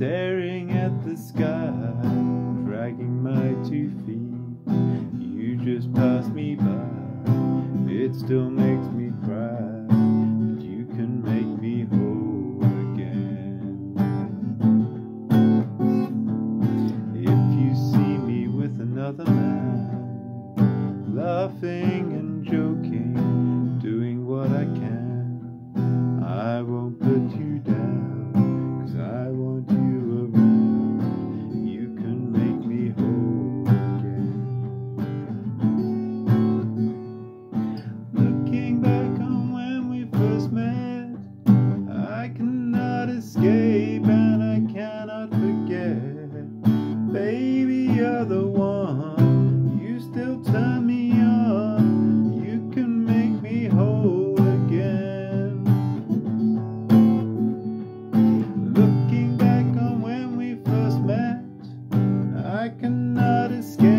staring at the sky, dragging my two feet. You just passed me by. It still makes me cry. But you can make me whole again. If you see me with another man, laughing met, I cannot escape and I cannot forget. Baby, you're the one. You still turn me on. You can make me whole again. Looking back on when we first met, I cannot escape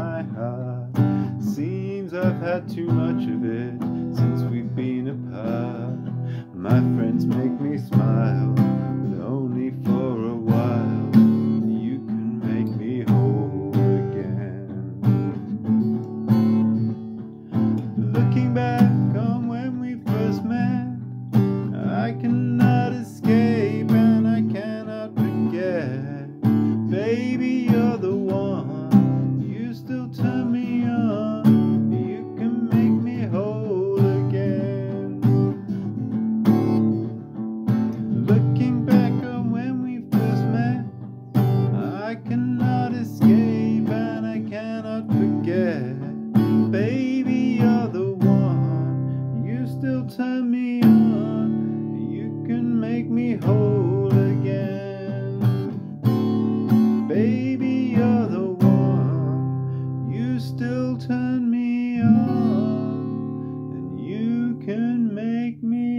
my heart. Seems I've had too much of it since we've been apart. My friends make me smile, but only for a while. You can make me whole again. Looking make me whole again. Baby, you're the one, you still turn me on, and you can make me.